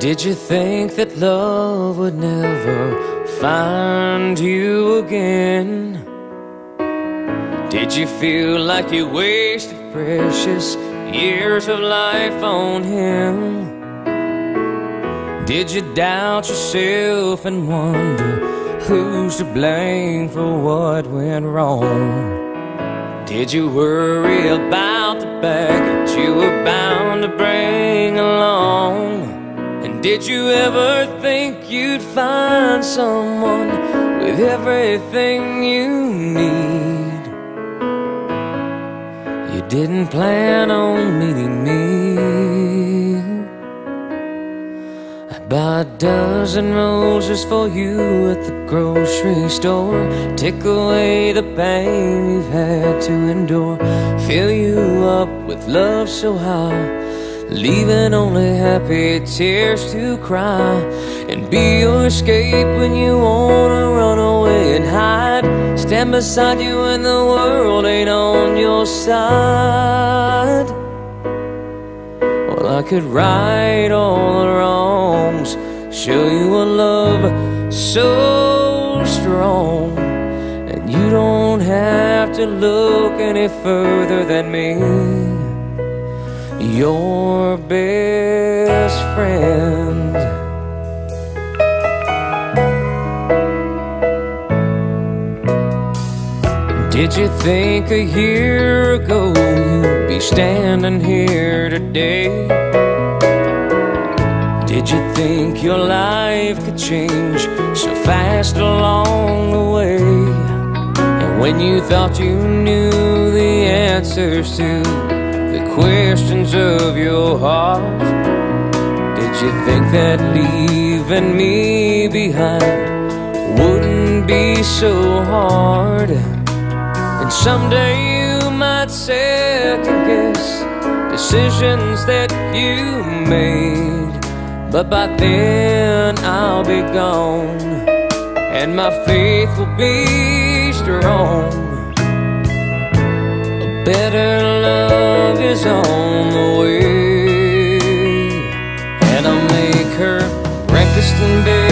Did you think that love would never find you again? Did you feel like you wasted precious years of life on him? Did you doubt yourself and wonder who's to blame for what went wrong? Did you worry about the baggage you were bound to bring along? Did you ever think you'd find someone with everything you need? You didn't plan on meeting me. I buy a dozen roses for you at the grocery store. Take away the pain you've had to endure. Fill you up with love so high leaving only happy tears to cry and be your escape when you wanna run away and hide. Stand beside you when the world ain't on your side. Well i could right all the wrongs show you a love so strong. And you don't have to look any further than me your best friend. Did you think a year ago you'd be standing here today? Did you think your life could change so fast along the way? And when you thought you knew the answers to questions of your heart. Did you think that leaving me behind wouldn't be so hard? And someday you might second guess decisions that you made. But by then I'll be gone, and my faith will be strong. A better is on the way, and I'll make her breakfast in bed.